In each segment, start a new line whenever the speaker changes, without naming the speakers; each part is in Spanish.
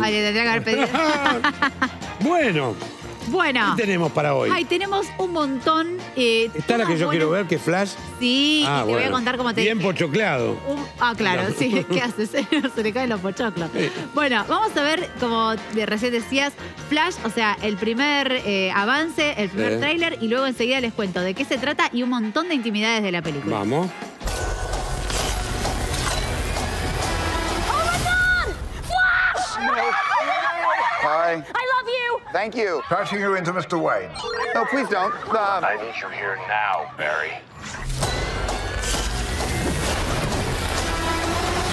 Ay, le tendría que haber pedido.
bueno,
bueno.
¿qué tenemos para hoy?
Ay, tenemos un montón. eh,
Está la que yo quiero ver, que es Flash.
Sí,
Ah,
y te voy a contar cómo te
Bien pochocleado.
Un- ah, claro,
No.
sí. ¿Qué haces? Se le caen los pochoclos.
Sí.
Bueno, vamos a ver, como recién decías, Flash, o sea, el primer eh, avance, el primer
Sí.
tráiler, y luego enseguida les cuento de qué se trata y un montón de intimidades de la película.
Vamos.
Hi.
I love you.
Thank you.
Patching you into Mr. Wayne.
No, please don't. Uh,
I need you here now, Barry.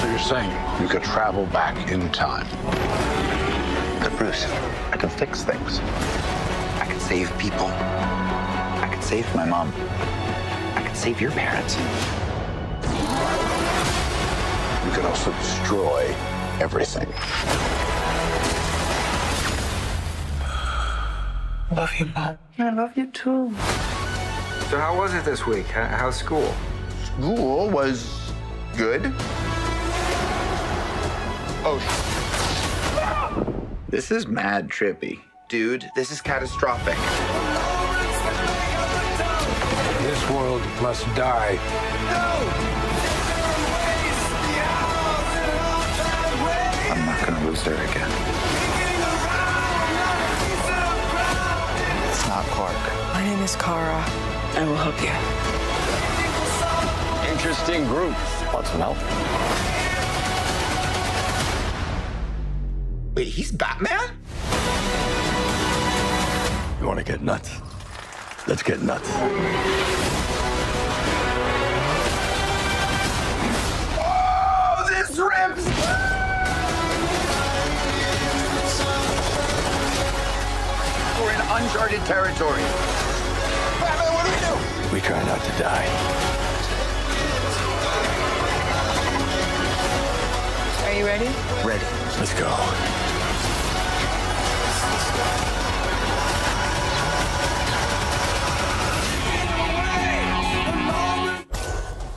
So you're saying you could travel back in time?
but Bruce, I can fix things. I can save people. I can save my mom. I can save your parents.
You can also destroy everything.
Love you, Mom. I love you too.
So how was it this week? How- How's school?
School was good. Oh, sh- This is mad trippy. Dude, this is catastrophic.
This world must die.
I'm not gonna lose her again. Not Clark.
My name is Kara. I will help you.
Interesting group. Want some help?
Wait, he's Batman?
You want to get nuts? Let's get nuts.
Oh, this rips! We're in uncharted territory. Batman, what do we do?
We try not to die.
Are you ready?
Ready.
Let's go.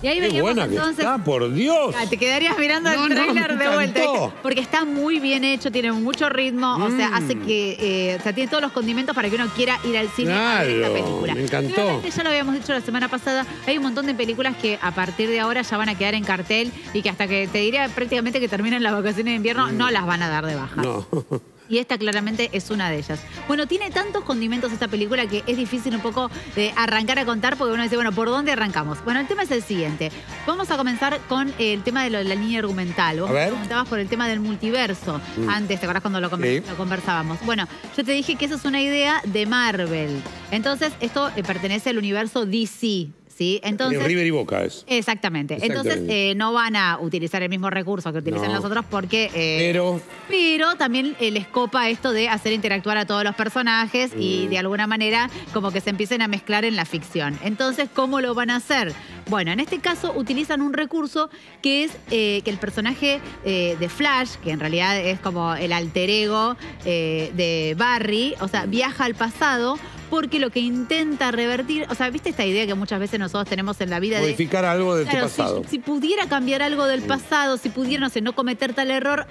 Y ahí
Qué
veníamos
buena que
entonces.
está, por Dios.
Ah, te quedarías mirando
No,
el
no,
trailer de vuelta. Porque está muy bien hecho, tiene mucho ritmo, o sea,
Mm.
hace que. eh, o sea, tiene todos los condimentos para que uno quiera ir al cine a ver esta
Claro,
película.
me encantó.
Ya lo habíamos dicho la semana pasada, hay un montón de películas que a partir de ahora ya van a quedar en cartel y que hasta que te diría prácticamente que terminen las vacaciones de invierno no las van a dar de baja.
Mm. No.
Y esta claramente es una de ellas. Bueno, tiene tantos condimentos esta película que es difícil un poco de arrancar a contar porque uno dice, bueno, ¿por dónde arrancamos? Bueno, el tema es el siguiente. Vamos a comenzar con el tema de lo- la línea argumental. Vos
A ver.
preguntabas por el tema del multiverso antes, ¿te acordás cuando lo,
Sí.
lo conversábamos? Bueno, yo te dije que esa es una idea de Marvel. Entonces, esto eh, pertenece al universo DC, ¿sí? Entonces...
River y Boca es.
Exactamente.
Exactamente.
Entonces, eh, no van a utilizar el mismo recurso que utilizan
No.
los otros porque... eh,
Pero
pero también eh, les copa esto de hacer interactuar a todos los personajes y
Mm.
de alguna manera como que se empiecen a mezclar en la ficción. Entonces, ¿cómo lo van a hacer? Bueno, en este caso utilizan un recurso que es que el personaje de Flash, que en realidad es como el alter ego de Barry, o sea, viaja al pasado porque lo que intenta revertir, o sea, ¿viste esta idea que muchas veces nosotros tenemos en la vida de
modificar algo de
Claro,
pasado.
Si, si pudiera cambiar algo del pasado, si pudiera, no sé, no cometer tal error,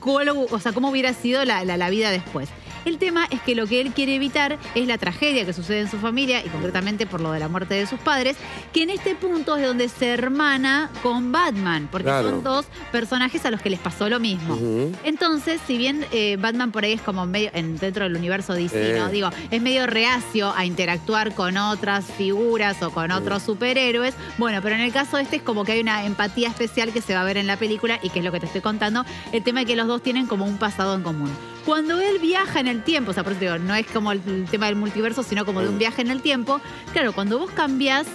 ¿cuál- o sea, ¿cómo hubiera sido la, la- la vida después? El tema es que lo que él quiere evitar es la tragedia que sucede en su familia y concretamente por lo de la muerte de sus padres, que en este punto es donde se hermana con Batman, porque
Claro.
son dos personajes a los que les pasó lo mismo. Entonces, si bien eh, Batman por ahí es como medio, en- dentro del universo DC,
Eh.
¿no? Digo, es medio reacio a interactuar con otras figuras o con otros superhéroes. Bueno, pero en el caso este es como que hay una empatía especial que se va a ver en la película y que es lo que te estoy contando, el tema de que los dos tienen como un pasado en común. Cuando él viaja en el tiempo, o sea, por eso digo, no es como el, el tema del multiverso, sino como de un viaje en el tiempo, claro, cuando vos cambiás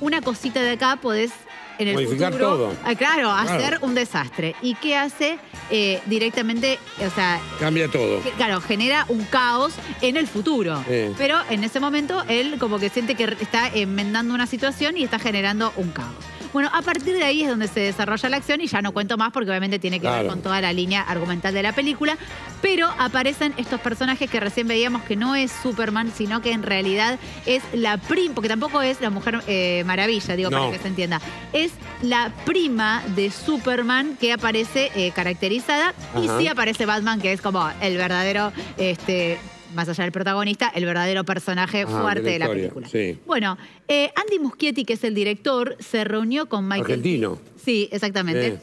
una cosita de acá, podés en el
Modificar
futuro,
todo.
ah, claro,
Claro.
hacer un desastre. ¿Y qué hace? Eh, directamente, o sea,
Cambia todo.
que, claro, genera un caos en el futuro. Pero en ese momento él como que siente que está enmendando una situación y está generando un caos. Bueno, a partir de ahí es donde se desarrolla la acción y ya no cuento más porque obviamente tiene que ver con toda la línea argumental de la película. Pero aparecen estos personajes que recién veíamos que no es Superman, sino que en realidad es la prima, porque tampoco es la mujer eh, maravilla, digo,
No.
para que se entienda. Es la prima de Superman que aparece eh, caracterizada y sí aparece Batman, que es como el verdadero, este, más allá del protagonista, el verdadero personaje
Ajá,
fuerte
de
de
la
película.
sí.
Bueno, eh, Andy Muschietti, que es el director, se reunió con Michael.
Argentino.
Sí, exactamente.
Eh.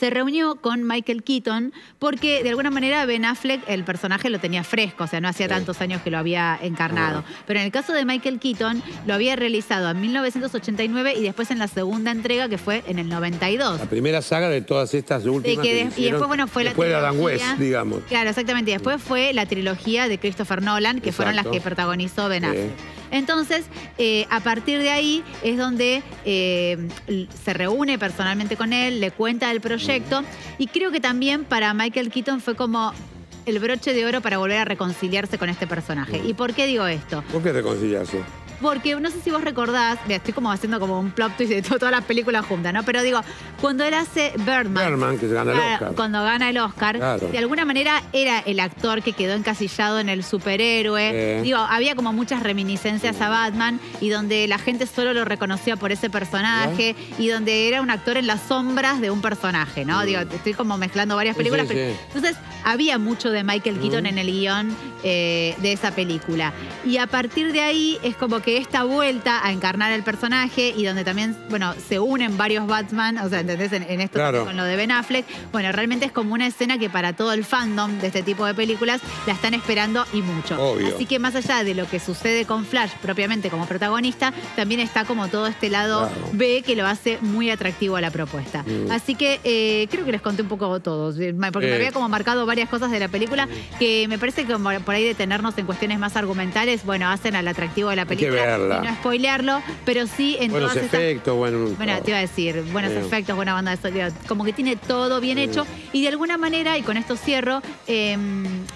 Se reunió con Michael Keaton porque de alguna manera Ben Affleck el personaje lo tenía fresco, o sea, no hacía tantos años que lo había encarnado. Pero en el caso de Michael Keaton lo había realizado en 1989 y después en la segunda entrega que fue en el 92.
La primera saga de todas estas
De
últimas.
que
que
de- y después, bueno, fue la
Después de Adam
trilogía.
West, digamos.
Claro, exactamente. Y después fue la trilogía de Christopher Nolan, que fueron las que protagonizó Ben
Sí.
Entonces, eh, a partir de ahí es donde eh, se reúne personalmente con él, le cuenta el proyecto y creo que también para Michael Keaton fue como el broche de oro para volver a reconciliarse con este personaje. ¿Y por qué digo esto?
¿Por qué reconciliarse?
Porque no sé si vos recordás, mira, estoy como haciendo como un plot twist de to- todas las películas juntas, ¿no? Pero digo, cuando él hace Birdman,
Birdman, que se gana el Oscar.
Cuando gana el Oscar,
Claro.
de alguna manera era el actor que quedó encasillado en el superhéroe.
Eh.
Digo, había como muchas reminiscencias a Batman y donde la gente solo lo reconocía por ese personaje y donde era un actor en las sombras de un personaje, ¿no? Digo, estoy como mezclando varias películas.
sí,
pero-
sí.
Entonces, había mucho de Michael Keaton en el guion eh, de esa película. Y a partir de ahí es como que esta vuelta a encarnar el personaje y donde también, bueno, se unen varios Batman, o sea, ¿entendés? En, en esto
Claro.
con lo de Ben Affleck. Bueno, realmente es como una escena que para todo el fandom de este tipo de películas la están esperando y mucho.
Obvio.
Así que más allá de lo que sucede con Flash propiamente como protagonista, también está como todo este lado
Claro.
B que lo hace muy atractivo a la propuesta.
Mm.
Así que eh, creo que les conté un poco todo, porque me
Eh.
había como marcado varias cosas de la película que me parece que por ahí detenernos en cuestiones más argumentales, bueno, hacen al atractivo de la
que
película y no spoilearlo, pero sí en
Buenos
todas
efectos, bueno.
bueno, te iba a decir, buenos efectos, buena banda de sonido, como que tiene todo bien hecho y de alguna manera, y con esto cierro, eh,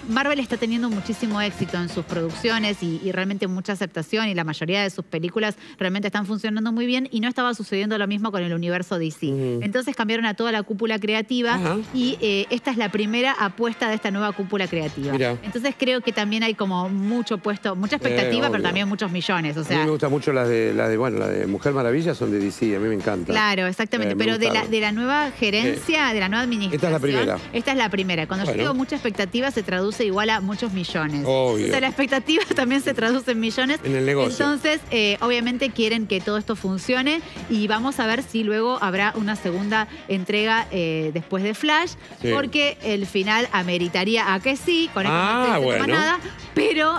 Marvel está teniendo muchísimo éxito en sus producciones y, y realmente mucha aceptación y la mayoría de sus películas realmente están funcionando muy bien y no estaba sucediendo lo mismo con el universo DC. Entonces cambiaron a toda la cúpula creativa y eh, esta es la primera apuesta de esta nueva cúpula creativa.
Mira.
Entonces creo que también hay como mucho puesto, mucha expectativa, pero también muchos millones. O
a mí me gustan mucho las de, las de, bueno, las de Mujer Maravilla son de DC, a mí me encanta.
Claro, exactamente.
Eh,
Pero de la, de la nueva gerencia, de la nueva administración.
Esta es la primera.
Esta es la primera. Cuando
Bueno.
yo digo mucha expectativa, se traduce igual a muchos millones.
Obvio.
O sea, la expectativa también se traduce en millones.
En el negocio.
Entonces, eh, obviamente quieren que todo esto funcione y vamos a ver si luego habrá una segunda entrega eh, después de Flash,
Sí.
porque el final ameritaría a que sí, con esto
Ah,
no
bueno.
nada, pero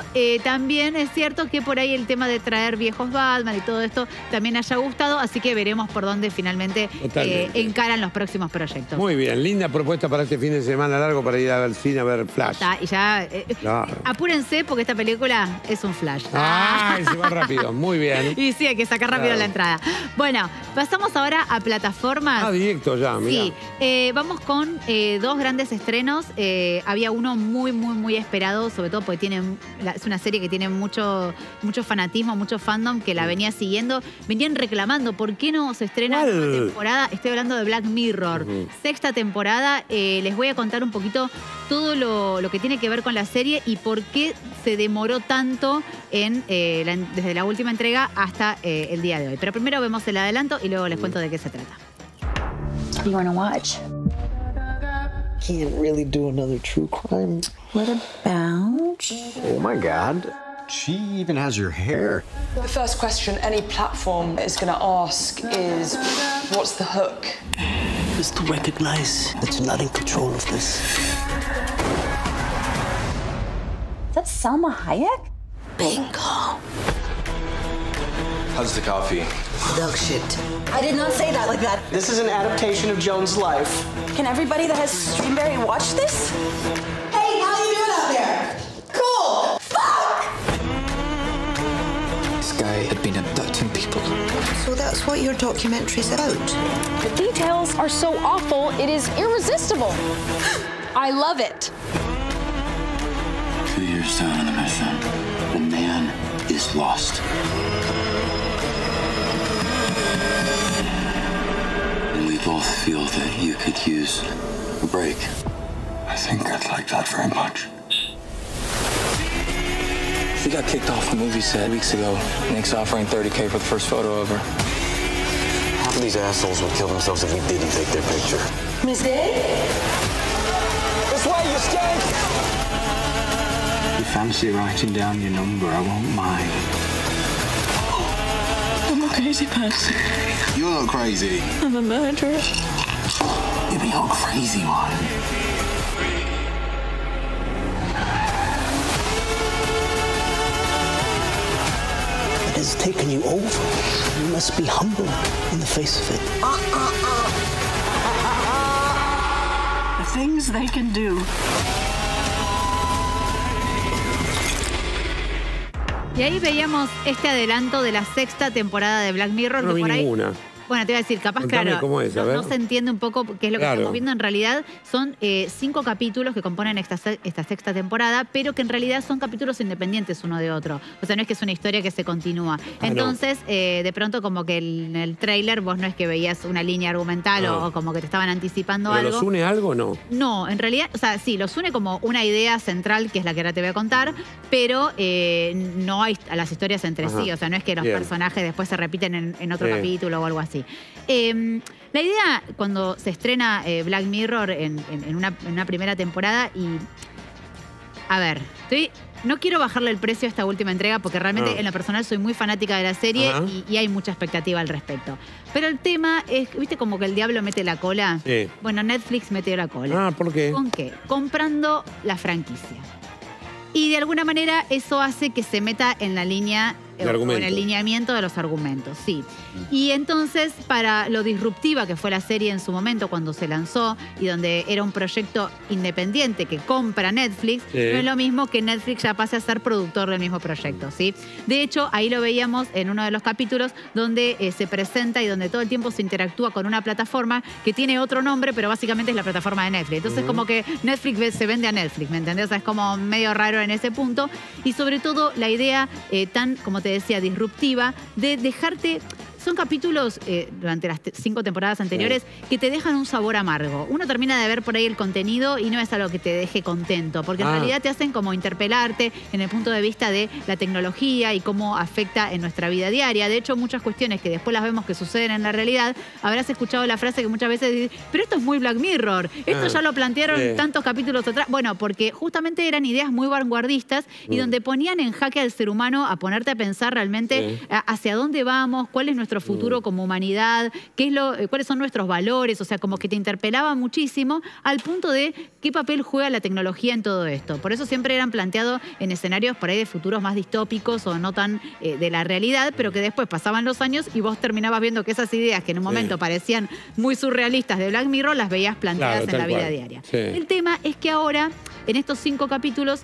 también es cierto que por ahí el tema de traer viejos Batman y todo esto también haya gustado, así que veremos por dónde finalmente eh, encaran los próximos proyectos.
Muy bien, linda propuesta para este fin de semana largo para ir a ver cine a ver Flash.
Está, y ya eh,
Claro.
apúrense porque esta película es un flash.
¡Ay, se va rápido! Muy bien.
Y sí, hay que sacar rápido
Claro.
la entrada. Bueno, pasamos ahora a plataformas.
Ah, directo ya, mira.
Sí, eh, vamos con eh, dos grandes estrenos. Eh, había uno muy, muy, muy esperado, sobre todo porque tiene, es una serie que tiene mucho, mucho fanatismo, mucho fandom que la venía siguiendo. Venían reclamando, ¿por qué no se estrena
¿Cuál?
una temporada? Estoy hablando de Black Mirror. Sexta temporada. Eh, les voy a contar un poquito todo lo, lo que tiene que ver con la serie y por qué se demoró tanto en, eh, la- desde la última entrega hasta eh, el día de hoy. Pero primero vemos el adelanto y luego les cuento de qué se trata.
You want to watch?
Can't really do another true crime.
What about?
Oh my god. She even has your hair.
The first question any platform is going to ask is what's the hook?
Just to recognize that you're not in control of this.
Is that Selma Hayek?
Bingo.
How's the coffee?
Dog shit.
I did not say that like that.
This is an adaptation of Joan's life.
Can everybody that has Streamberry watch this?
That's what your documentary's about.
The details are so awful, it is irresistible. I love it.
Two years down on the mission, the man is lost. And we both feel that you could use a break.
I think I'd like that very much.
She got kicked off the movie set weeks ago. Nick's offering 30K for the first photo of her.
Half of these assholes would kill themselves if we didn't take their picture.
Miss Day?
This way, you stink!
You fancy writing down your number? I won't mind.
I'm a crazy person.
You're not crazy.
I'm a murderer.
You're the old crazy one.
Has taken you over. You must be humble in the face of it.
The things they can do.
Y ahí veíamos este adelanto de la sexta temporada de Black Mirror.
No
que
vi
por ahí,
ninguna.
Bueno, te iba a decir, capaz,
Contame
claro,
cómo es, a
no,
ver.
no se entiende un poco qué es lo que
Claro.
estamos viendo. En realidad son eh, cinco capítulos que componen esta, se- esta sexta temporada, pero que en realidad son capítulos independientes uno de otro. O sea, no es que es una historia que se continúa.
Ah, no.
Entonces, eh, de pronto como que en el tráiler vos no es que veías una línea argumental o- o, como que te estaban anticipando
¿Pero
algo.
los une algo o no?
No, en realidad, o sea, sí, los une como una idea central, que es la que ahora te voy a contar, pero eh, no hay a las historias entre
Ajá.
sí, o sea, no es que los
Bien.
personajes después se repiten en, en otro
Sí.
capítulo o algo así. Eh, la idea, cuando se estrena eh, Black Mirror en, en- en una, en una primera temporada y... A ver, estoy... No quiero bajarle el precio a esta última entrega porque realmente
Ah.
en lo personal soy muy fanática de la serie y hay mucha expectativa al respecto. Pero el tema es, ¿viste como que el diablo mete la cola?
Sí.
Bueno, Netflix metió la cola.
Ah, ¿por qué?
¿Con qué? Comprando la franquicia. Y de alguna manera eso hace que se meta en la línea O
argumento.
el lineamiento de los argumentos, sí. Y entonces, para lo disruptiva que fue la serie en su momento cuando se lanzó y donde era un proyecto independiente que compra Netflix,
Sí.
no es lo mismo que Netflix ya pase a ser productor del mismo proyecto, ¿sí? De hecho, ahí lo veíamos en uno de los capítulos donde eh, se presenta y donde todo el tiempo se interactúa con una plataforma que tiene otro nombre, pero básicamente es la plataforma de Netflix. Entonces,
Ujú.
como que Netflix se vende a Netflix, ¿me entendés? O sea, es como medio raro en ese punto. Y sobre todo, la idea eh, tan, como te decía, disruptiva de dejarte. Son capítulos eh, durante las cinco temporadas anteriores que te dejan un sabor amargo. Uno termina de ver por ahí el contenido y no es algo que te deje contento, porque en
Ah.
realidad te hacen como interpelarte en el punto de vista de la tecnología y cómo afecta en nuestra vida diaria. De hecho, muchas cuestiones que después las vemos que suceden en la realidad, habrás escuchado la frase que muchas veces dices, pero esto es muy Black Mirror, esto
Ah,
ya lo plantearon
sí.
tantos capítulos atrás. Bueno, porque justamente eran ideas muy vanguardistas y
Mm.
donde ponían en jaque al ser humano a ponerte a pensar realmente
Sí.
hacia dónde vamos, cuál es nuestro futuro como humanidad, qué es lo, eh, cuáles son nuestros valores, o sea, como que te interpelaba muchísimo al punto de qué papel juega la tecnología en todo esto. Por eso siempre eran planteados en escenarios por ahí de futuros más distópicos o no tan eh, de la realidad, pero que después pasaban los años y vos terminabas viendo que esas ideas que en un
Sí.
momento parecían muy surrealistas de Black Mirror las veías planteadas
Claro,
en la vida
cual.
diaria.
Sí.
El tema es que ahora, en estos cinco capítulos,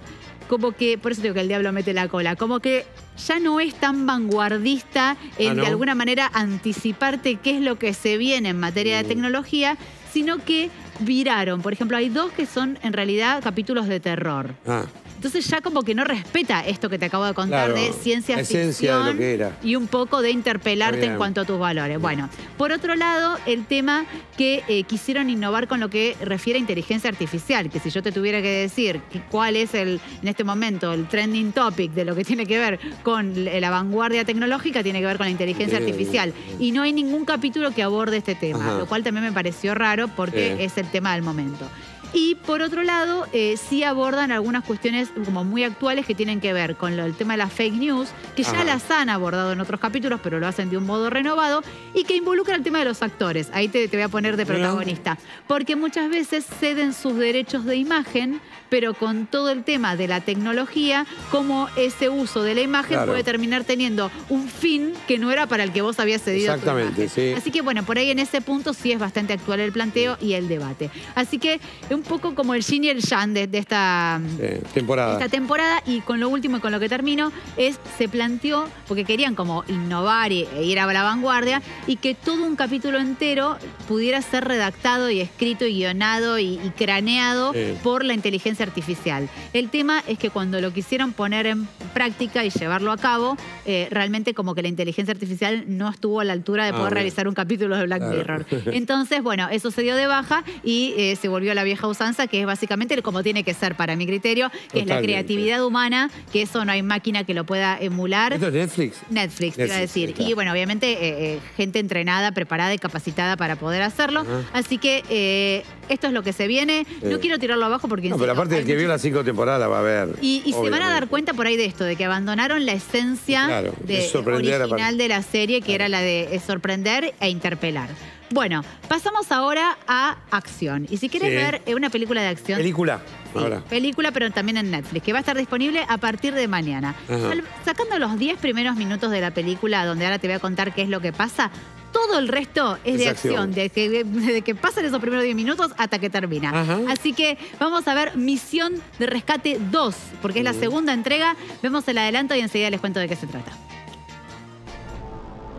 como que, por eso digo que el diablo mete la cola, como que ya no es tan vanguardista en
Ah, ¿no?
de alguna manera anticiparte qué es lo que se viene en materia de
Mm.
tecnología, sino que viraron. Por ejemplo, hay dos que son en realidad capítulos de terror.
Ah,
Entonces ya como que no respeta esto que te acabo de contar
Claro,
de ciencia
esencia de
ficción
lo que era.
y un poco de interpelarte en cuanto a tus valores. Bueno, por otro lado, el tema que eh, quisieron innovar con lo que refiere a inteligencia artificial, que si yo te tuviera que decir que cuál es el en este momento el trending topic de lo que tiene que ver con la vanguardia tecnológica, tiene que ver con la inteligencia
Bien.
artificial. Y no hay ningún capítulo que aborde este tema,
Ajá.
lo cual también me pareció raro porque es el tema del momento. Y por otro lado, eh, sí abordan algunas cuestiones como muy actuales que tienen que ver con lo- el tema de las fake news, que ya
Ajá.
las han abordado en otros capítulos, pero lo hacen de un modo renovado, y que involucra el tema de los actores. Ahí te, te voy a poner de protagonista. Porque muchas veces ceden sus derechos de imagen, pero con todo el tema de la tecnología, como ese uso de la imagen
Claro.
puede terminar teniendo un fin que no era para el que vos habías cedido
Exactamente, sí.
Así que bueno, por ahí en ese punto sí es bastante actual el planteo y el debate. Así que un poco como el yin y el yang de, de esta,
sí, temporada.
esta temporada y con lo último y con lo que termino es se planteó, porque querían como innovar y- e ir a la vanguardia y que todo un capítulo entero pudiera ser redactado y escrito y guionado y, y craneado
Sí.
por la inteligencia artificial. El tema es que cuando lo quisieron poner en práctica y llevarlo a cabo, eh, realmente como que la inteligencia artificial no estuvo a la altura de
Ah,
poder realizar un capítulo de Black
Claro.
Mirror. Entonces, bueno, eso se dio de baja y eh, se volvió a la vieja usanza, que es básicamente como tiene que ser para mi criterio, que es la creatividad humana, que eso no hay máquina que lo pueda emular.
¿Esto es Netflix?
Netflix, te iba a
Netflix,
decir. Y bueno, obviamente eh, eh, gente entrenada, preparada y capacitada para poder hacerlo. Así que eh, esto es lo que se viene. No quiero tirarlo abajo porque...
No, pero aparte el que vio las cinco temporadas va a ver.
y, y se van a dar cuenta por ahí de esto, de que abandonaron la esencia
Claro,
de, original de la serie, que era la de sorprender e interpelar. Bueno, pasamos ahora a acción. Y si quieres
Sí.
ver eh, una película de acción,
Película.
Sí,
Ahora.
película, pero también en Netflix, que va a estar disponible a partir de mañana.
Ajá.
Sacando los 10 primeros minutos de la película, donde ahora te voy a contar qué es lo que pasa, todo el resto es,
Es
de
acción.
acción, de que, de que pasan esos primeros 10 minutos hasta que termina.
Ajá.
Así que vamos a ver Misión de Rescate 2, porque es la segunda entrega. Vemos el adelanto y enseguida les cuento de qué se trata.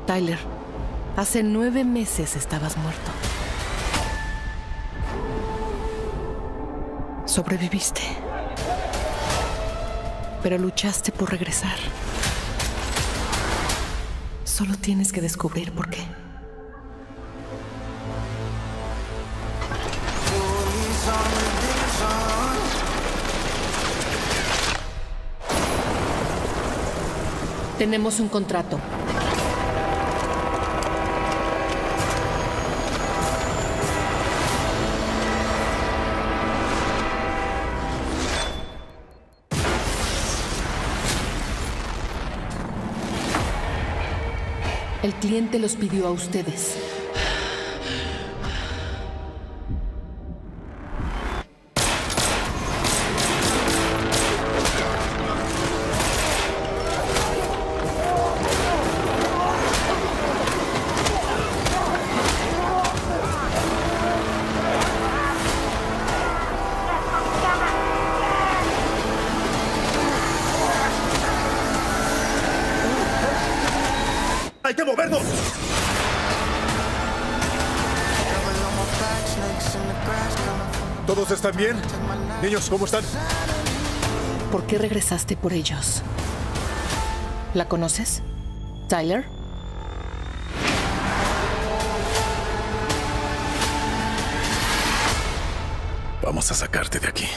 Tyler, hace nueve meses estabas muerto. Sobreviviste. Pero luchaste por regresar. Solo tienes que descubrir por qué. Tenemos un contrato. Cliente los pidió a ustedes.
Están bien? Niños, ¿cómo están?
¿Por qué regresaste por ellos? ¿La conoces? ¿Tyler?
Vamos a sacarte de aquí.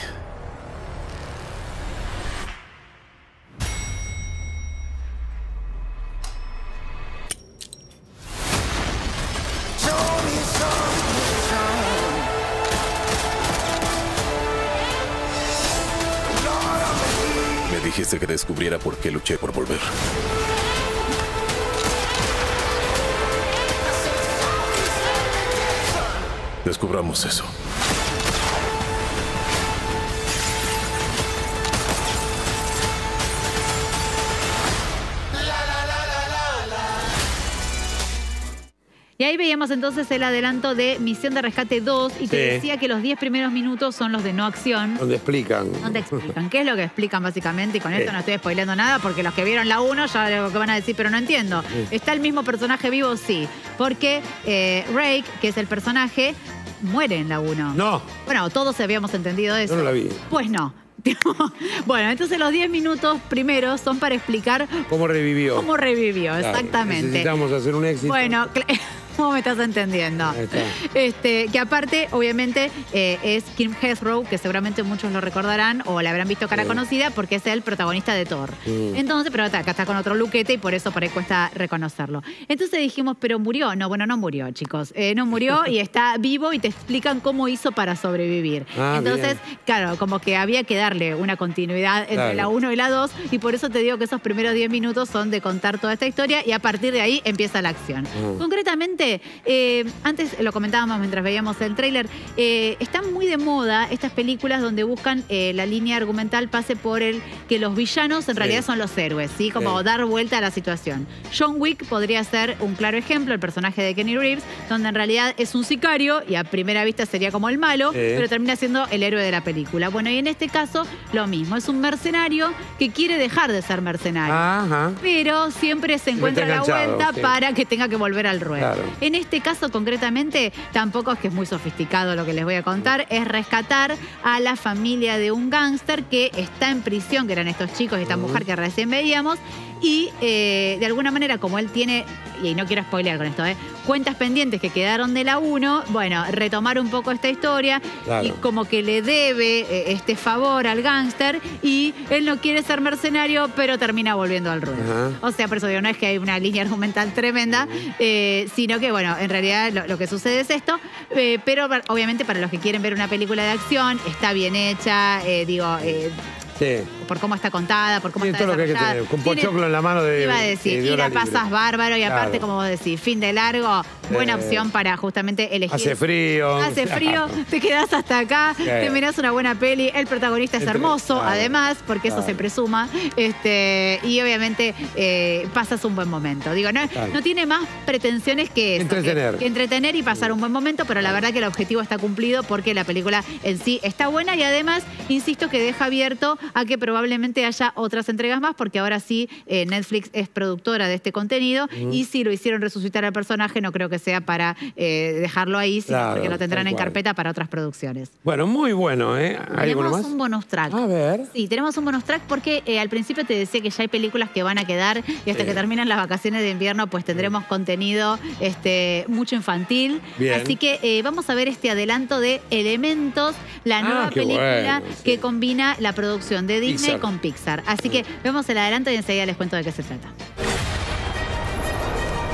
Dijiste que descubriera por qué luché por volver. Descubramos eso.
Veíamos entonces el adelanto de Misión de Rescate 2 y te
Sí.
decía que los 10 primeros minutos son los de no acción.
Donde explican.
¿Dónde explican? ¿Qué es lo que explican básicamente? Y con esto no estoy spoileando nada porque los que vieron la 1 ya lo que van a decir, pero no entiendo. ¿Está el mismo personaje vivo? Sí. Porque eh, Rake, que es el personaje, muere en la 1.
No.
Bueno, todos habíamos entendido eso.
Yo no la vi.
Pues no. bueno, entonces los 10 minutos primeros son para explicar
¿Cómo revivió?
cómo revivió,
Claro,
exactamente.
Necesitamos hacer un éxito.
Bueno, ¿cómo me estás entendiendo?
Está.
Este, que aparte, obviamente, eh, es Kim Hesrow, que seguramente muchos lo recordarán o la habrán visto cara
Sí.
conocida porque es el protagonista de Thor. Entonces, pero acá está con otro luquete y por eso por ahí cuesta reconocerlo. Entonces dijimos, pero murió. No, bueno, no murió, chicos. Eh, no murió y está vivo y te explican cómo hizo para sobrevivir.
Ah,
Entonces,
bien.
claro, como que había que darle una continuidad entre
Claro.
la 1 y la 2 y por eso te digo que esos primeros 10 minutos son de contar toda esta historia y a partir de ahí empieza la acción.
Mm.
Concretamente, eh, antes lo comentábamos mientras veíamos el tráiler, eh, están muy de moda estas películas donde buscan eh, la línea argumental pase por el que los villanos en
Sí.
realidad son los héroes, ¿sí? Como
Sí.
dar vuelta a la situación. John Wick podría ser un claro ejemplo, el personaje de Kenny Reeves, donde en realidad es un sicario y a primera vista sería como el malo, pero termina siendo el héroe de la película. Bueno, y en este caso lo mismo, es un mercenario que quiere dejar de ser mercenario.
Ajá.
Pero siempre se encuentra la vuelta
sí.
para que tenga que volver al ruedo.
Claro.
En este caso, concretamente, tampoco es que es muy sofisticado lo que les voy a contar, es rescatar a la familia de un gángster que está en prisión, que eran estos chicos y esta mujer que recién veíamos, y eh, de alguna manera, como él tiene y no quiero spoilear con esto, ¿eh? cuentas pendientes que quedaron de la 1, bueno, retomar un poco esta historia
Claro.
y como que le debe eh, este favor al gángster y él no quiere ser mercenario, pero termina volviendo al ruedo. O sea, por eso digo, no es que hay una línea argumental tremenda, sino que, bueno, en realidad lo, que sucede es esto, eh, pero obviamente para los que quieren ver una película de acción, está bien hecha, eh, digo, eh,
Sí.
Por cómo está contada, por cómo
Tiene
está
todo lo que hay que tener. Con
Tiene-
pochoclo en la mano de.
Iba a decir,
de
y
hora
la pasas
libre.
bárbaro y aparte,
Claro.
como vos decís, fin de largo, buena
Eh,
opción para justamente elegir.
Hace frío.
Hace frío, te quedás hasta acá,
Sí.
te mirás una buena peli, el protagonista es
Entre-
hermoso,
claro,
además, porque eso
claro.
se presuma, este, y obviamente eh, pasas un buen momento. Digo, no,
Claro.
no tiene más pretensiones que eso,
Entretener.
que- que entretener y pasar un buen momento, pero la verdad que el objetivo está cumplido porque la película en sí está buena y además, insisto, que deja abierto a que probablemente haya otras entregas más, porque ahora sí eh, Netflix es productora de este contenido y si lo hicieron resucitar al personaje, no creo que sea para eh, dejarlo ahí, sino
Claro,
porque lo tendrán en
cual.
carpeta para otras producciones.
Bueno, muy bueno, ¿eh? ¿Hay alguno
Tenemos
más?
un bonus track.
A ver.
Sí, tenemos un bonus track porque eh, al principio te decía que ya hay películas que van a quedar y hasta
Sí.
que terminan las vacaciones de invierno pues tendremos contenido este, mucho infantil.
Bien.
Así que eh, vamos a ver este adelanto de Elementos, la
Ah,
nueva película
bueno, sí.
que combina la producción de Disney
Pixar.
con Pixar. Así que vemos el adelanto y enseguida les cuento de qué se trata.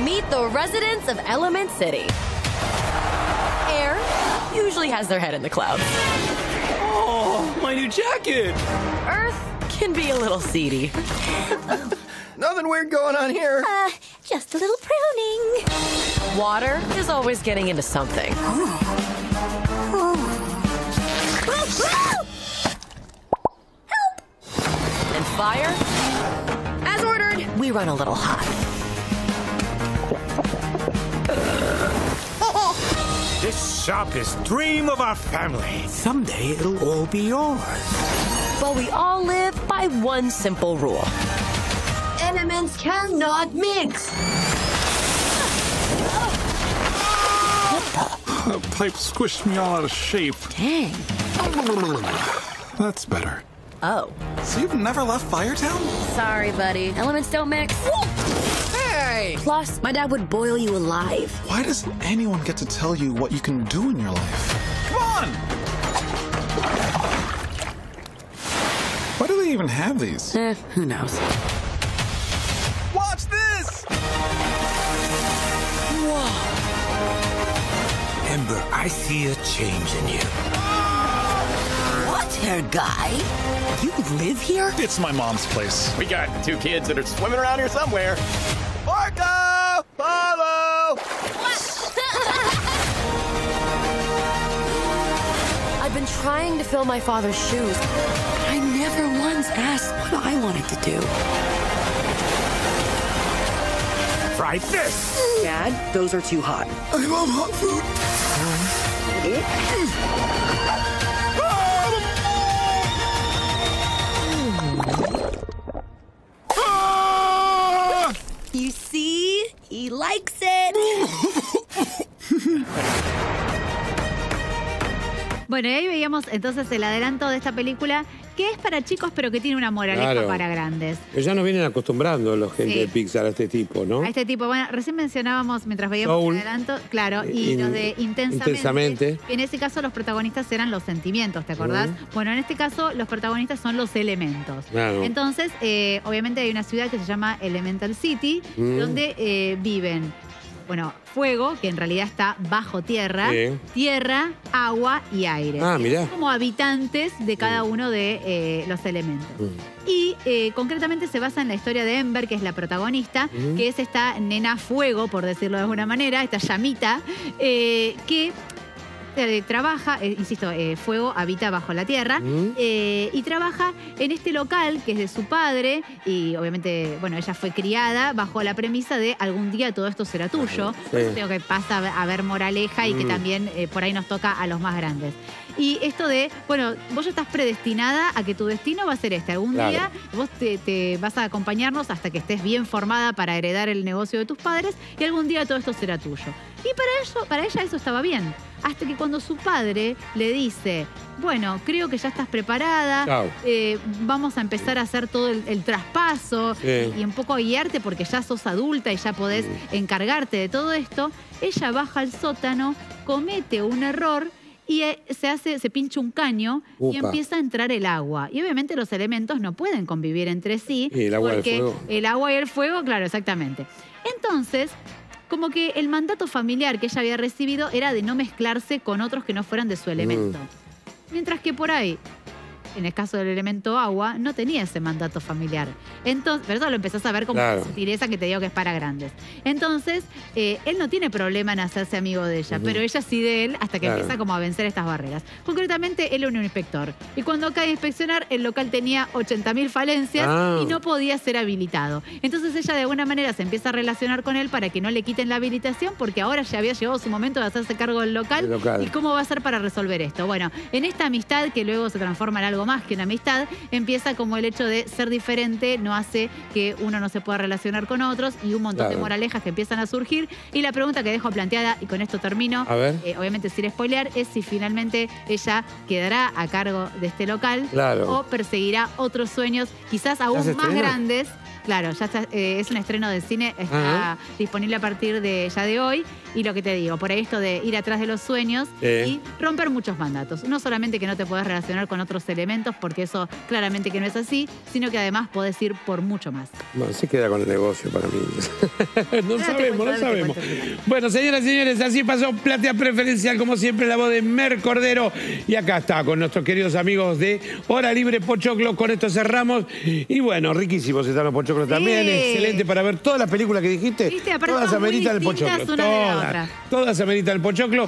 Meet the residents of Element City. Air usually has their head in the clouds.
Oh, my new jacket!
Earth can be a little seedy.
Nothing weird going on here.
Uh, just a little pruning. Water is always getting into something. And run a little hot.
This shop is dream of our family. Someday it'll all be yours.
But we all live by one simple rule. Elements cannot mix.
The pipe squished me all out of shape.
Dang.
That's better.
Oh.
So you've never left Firetown?
Sorry, buddy. Elements don't mix. Hey! Plus, my dad would boil you alive.
Why does anyone get to tell you what you can do in your life? Come on! Why do they even have these?
Eh, who knows?
Watch this!
Ember, I see a change in you.
What, hair guy? You live here?
It's my mom's place.
We got two kids that are swimming around here somewhere. Marco! Follow!
I've been trying to fill my father's shoes. I never once asked what I wanted to do.
Try this.
Dad, those are too hot.
I love hot food.
Mm. Likes it.
Bueno, y ahí veíamos entonces el adelanto de esta película que es para chicos pero que tiene una moraleja
Claro.
para grandes.
Pero ya nos vienen acostumbrando los gente
Sí.
de Pixar a este tipo, ¿no?
A este tipo, bueno, recién mencionábamos mientras veíamos
Soul.
el adelanto, claro, y
In-
los de Intensamente,
Intensamente.
en ese caso los protagonistas eran los sentimientos, ¿te acordás? Bueno, en este caso los protagonistas son los elementos.
Claro.
Entonces, eh, obviamente hay una ciudad que se llama Elemental City,
Mm.
donde eh, viven, bueno, fuego, que en realidad está bajo tierra, tierra, agua y aire.
Ah, mirá.
Como habitantes de cada uno de eh, los elementos.
Mm.
Y eh, concretamente se basa en la historia de Ember, que es la protagonista,
Ujú.
que es esta nena fuego, por decirlo de alguna manera, esta llamita, eh, que trabaja, eh, insisto, eh, fuego habita bajo la tierra,
Ujú.
eh, y trabaja en este local que es de su padre, y obviamente, bueno, ella fue criada bajo la premisa de algún día todo esto será tuyo.
Sí.
Creo que pasa a ver moraleja y que
Mm.
también por ahí nos toca a los más grandes. Y esto de, bueno, vos ya estás predestinada a que tu destino va a ser este. Algún
Claro.
día vos te, te vas a acompañarnos hasta que estés bien formada para heredar el negocio de tus padres y algún día todo esto será tuyo. Y para, eso, para ella eso estaba bien. Hasta que cuando su padre le dice, bueno, creo que ya estás preparada, eh, vamos a empezar a hacer todo el, el traspaso
Sí.
y un poco a guiarte porque ya sos adulta y ya podés encargarte de todo esto, ella baja al sótano, comete un error y eh, se hace, se pincha un caño y empieza a entrar el agua. Y obviamente los elementos no pueden convivir entre sí.
Y el agua y el
porque
fuego.
el agua y el fuego, claro, exactamente. Entonces, como que el mandato familiar que ella había recibido era de no mezclarse con otros que no fueran de su elemento. Mientras que por ahí, en el caso del elemento agua, no tenía ese mandato familiar. Entonces, pero eso lo empezás a ver como
Claro.
una sutileza que te digo que es para grandes. Entonces, eh, él no tiene problema en hacerse amigo de ella, pero ella sí de él hasta que
Claro.
empieza como a vencer estas barreras. Concretamente, él era un inspector. Y cuando cae a inspeccionar, el local tenía 80.000 falencias
Ah.
y no podía ser habilitado. Entonces ella de alguna manera se empieza a relacionar con él para que no le quiten la habilitación porque ahora ya había llegado su momento de hacerse cargo del local.
El local.
¿Y cómo va a ser para resolver esto? Bueno, en esta amistad que luego se transforma en algo más que una amistad, empieza como el hecho de ser diferente no hace que uno no se pueda relacionar con otros y un montón de moralejas que empiezan a surgir. Y la pregunta que dejo planteada, y con esto termino,
A ver.
eh, obviamente sin spoilear, es si finalmente ella quedará a cargo de este local
Claro.
o perseguirá otros sueños, quizás aún más grandes. Claro, ya está, eh, es un estreno de cine, está disponible a partir de ya de hoy. Y lo que te digo, por ahí esto de ir atrás de los sueños y romper muchos mandatos. No solamente que no te puedes relacionar con otros elementos, porque eso claramente que no es así, sino que además podés ir por mucho más.
Bueno, se queda con el negocio para mí. no sabemos,
cuento,
no sabemos. Bueno, señoras y señores, así pasó Platea Preferencial, como siempre, la voz de Mer Cordero. Y acá está, con nuestros queridos amigos de Hora Libre Pochoclo. Con esto cerramos. Y bueno, riquísimos están los pochoclos también. Excelente para ver todas las películas que dijiste.
Viste,
todas ameritan el pochoclo. Todas, todas ameritan el pochoclo.